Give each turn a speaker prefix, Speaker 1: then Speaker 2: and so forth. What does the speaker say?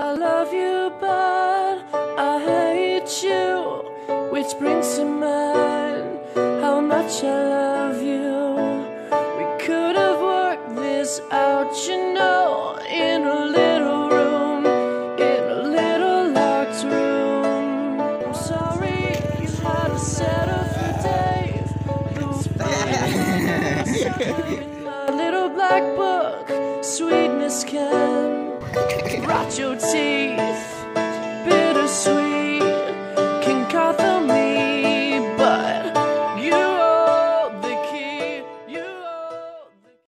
Speaker 1: I love you, but I hate you. Which brings to mind how much I love you. We could have worked this out, you know, in a little room, in a little locked room. I'm sorry you had to set for Dave. days. in my little black book, sweetness can rot your teeth.